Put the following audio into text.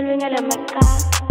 I'm la maca, on